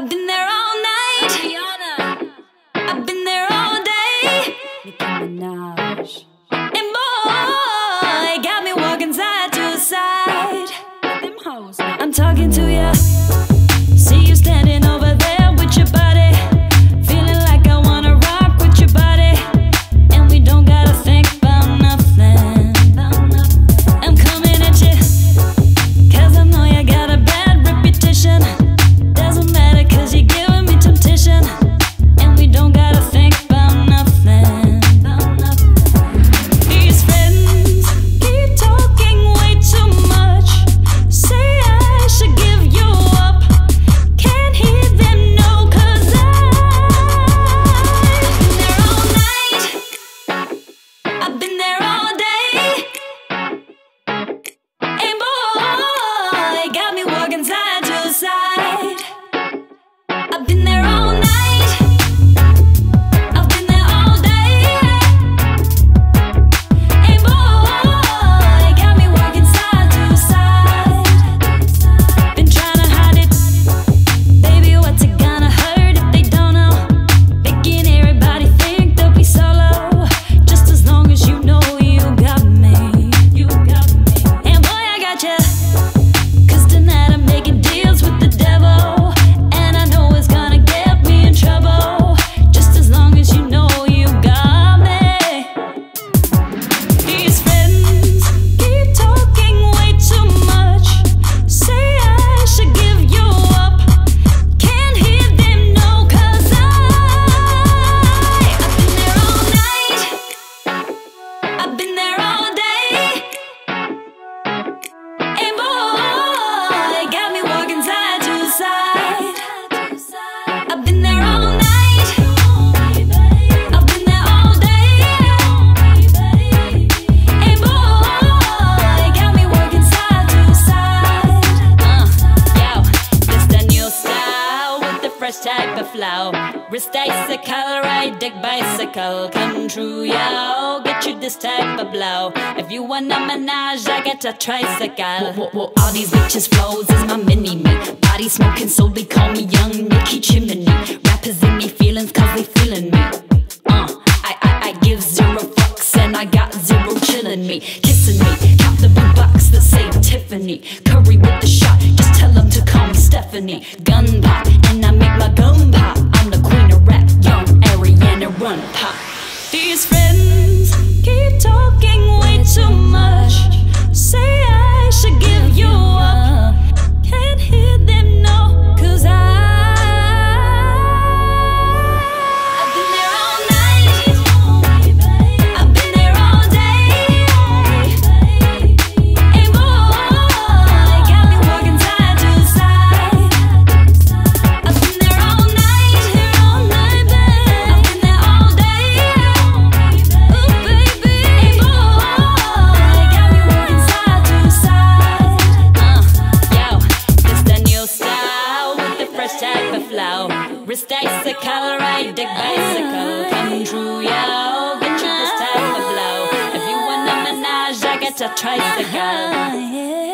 I've been there all night. Rihanna. I've been there all day. Nicki Minaj. And boy, got me walking side to side. I'm talking to ya. fresh type of flow. Wrist bicycle, ride deck bicycle. Come true, yo. Get you this type of blow. If you want a menage, I got a tricycle. Whoa, whoa, whoa. All these bitches' flows is my mini me. Body smoking solely. give zero fucks and I got zero chillin' me, kissin' me. count the blue box that say Tiffany. Curry with the shot, just tell them to call me Stephanie. Gun pop, and I make my gun pop. I'm the queen of rap, young Ariana Run Pop. These friends keep talking way too much. Say bicycle, ride the bicycle. Come true, yeah, oh, get you this type of blow. If you want a menage, I get a tricycle. Uh-huh,